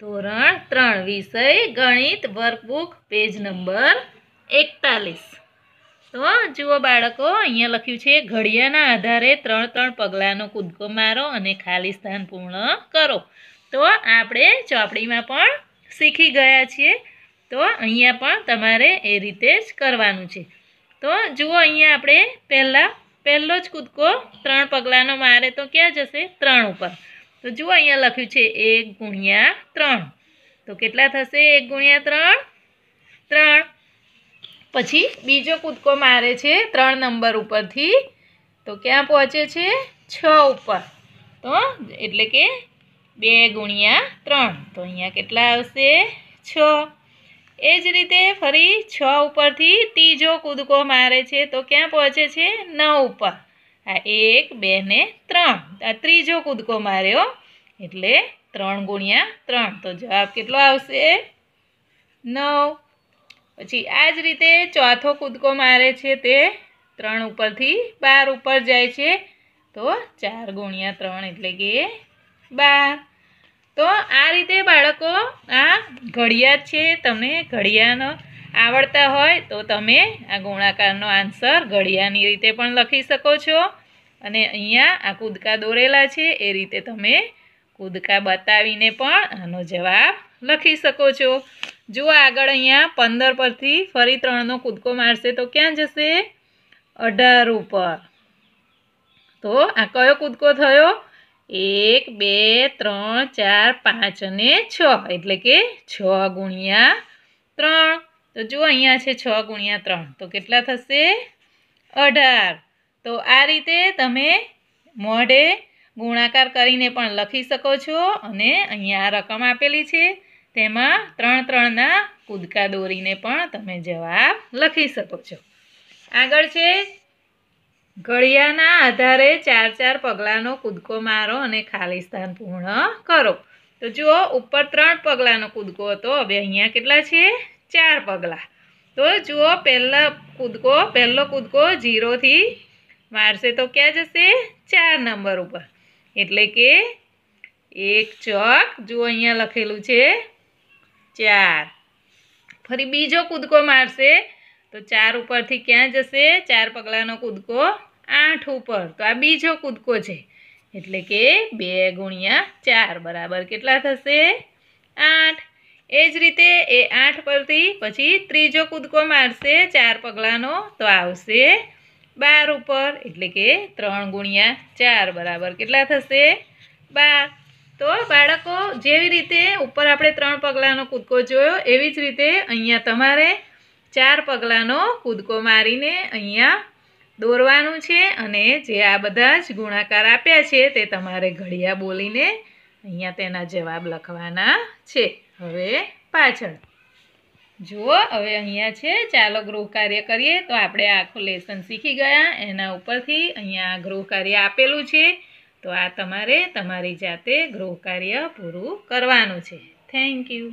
ધોરણ ત્રણ, વિષય ગણિત, વર્કબુક, પેજ નંબર એકતાલીસ. તો જુઓ બાળકો, અહીંયા લખ્યું છે, ઘડિયાના આધારે ત્રણ ત્રણ પગલાંનો કૂદકો મારો અને ખાલી સ્થાન પૂર્ણ કરો. તો આપણે ચોપડીમાં પણ શીખી ગયા છીએ. તો અહીંયા પણ તમારે એ રીતે જ કરવાનું છે. તો જુઓ અહીંયા આપણે પહેલાં, પહેલો જ કૂદકો, ત્રણ પગલાંનો, મારે તો ક્યાં જશે? ત્રણ ઉપર. તો જુઓ અહીંયા લખ્યું છે એક ગુણ્યા ત્રણ. તો કેટલા થશે? એક ગુણ્યા ત્રણ? ત્રણ. પછી બીજો કૂદકો મારે છે ત્રણ નંબર ઉપરથી. તો ક્યાં પહોંચે છે? છ ઉપર. તો એટલે કે બે ગુણ્યા ત્રણ. તો અહીંયા કેટલા આવશે? છ. એ જ રીતે ફરી છ ઉપરથી ત્રીજો કૂદકો મારે છે. તો ક્યાં પહોંચે છે? નવ ઉપર. આ એક, બે ને ત્રણ. આ ત્રીજો કૂદકો માર્યો. એટલે ત્રણ ગુણ્યા ત્રણ. તો જવાબ કેટલો આવશે? નવ. પછી આ જ રીતે ચોથો કૂદકો મારે છે તે ત્રણ ઉપરથી બાર ઉપર જાય છે. તો ચાર ગુણ્યા ત્રણ એટલે કે બાર. તો આ રીતે બાળકો આ ઘડિયાળ છે તમને ઘડિયાળનો આવડતા હોય તો તમે આ ગુણાકારનો આન્સર ઘડિયાળની રીતે પણ લખી શકો છો. અને અહીંયા આ કૂદકા દોરેલા છે, એ રીતે તમે કૂદકા બતાવીને પણ આનો જવાબ લખી શકો છો. જો આગળ અહીંયા પંદર પરથી ફરી ત્રણનો કૂદકો મારશે, તો ક્યાં જશે? અઢાર ઉપર. તો આ કયો કૂદકો થયો? એક, બે, ત્રણ, ચાર, પાંચ અને છ, એટલે કે છ ગુણ્યા ત્રણ. તો જો અહીંયા છે છ ગુણ્યા ત્રણ. તો કેટલા થશે? અઢાર. તો આ રીતે તમે મોઢે ગુણાકાર કરીને પણ લખી શકો છો અને અહીંયા રકમ આપેલી છે. તેમાં ત્રણ ત્રણના કૂદકા દોરીને પણ તમે જવાબ લખી શકો છો. આગળ છે ઘડિયાળના આધારે ચાર ચાર પગલાંનો કૂદકો મારો અને ખાલી સ્થાન પૂર્ણ કરો. તો જુઓ, ઉપર ત્રણ પગલાંનો કૂદકો હતો, હવે અહીંયા કેટલા છે? ચાર પગલાં. તો જુઓ, પહેલા કૂદકો, પહેલો કૂદકો જીરોથી મારશે તો ક્યાં જશે? ચાર નંબર ઉપર. એટલે કે એક ચોક, જુઓ અહીંયા લખેલું છે, ચાર. ફરી બીજો કૂદકો મારશે તો ચાર ઉપરથી ક્યાં જશે? ચાર પગલાંનો કૂદકો આઠ ઉપર. તો આ બીજો કૂદકો છે. એટલે કે બે ગુણ્યા ચાર. બરાબર કેટલા થશે? આઠ. એ જ રીતે એ આઠ પરથી પછી ત્રીજો કૂદકો મારશે, ચાર પગલાંનો, તો આવશે બાર ઉપર, એટલે કે ત્રણ ગુણ્યા ચાર, બરાબર. કેટલા થશે? બાર. તો બાળકો, જેવી રીતે ઉપર આપણે ત્રણ પગલાંનો કૂદકો જોયો, એવી જ રીતે અહીંયા તમારે ચાર પગલાંનો કૂદકો મારીને અહીંયા દોરવાનું છે અને જે આ બધા જ ગુણાકાર આપ્યા છે તે તમારે ઘડિયા બોલીને અહીંયા તેના જવાબ લખવાના છે. હવે પાછળ. જુઓ, હવે અહીંયા છે, ચાલો ગૃહ કાર્ય કરીએ. તો આપણે આખું લેસન શીખી ગયા. એના ઉપરથી અહીંયા ગૃહ કાર્ય આપેલું છે. તો આ તમારે તમારી જાતે ગૃહ કાર્ય પૂરું કરવાનું છે. Thank you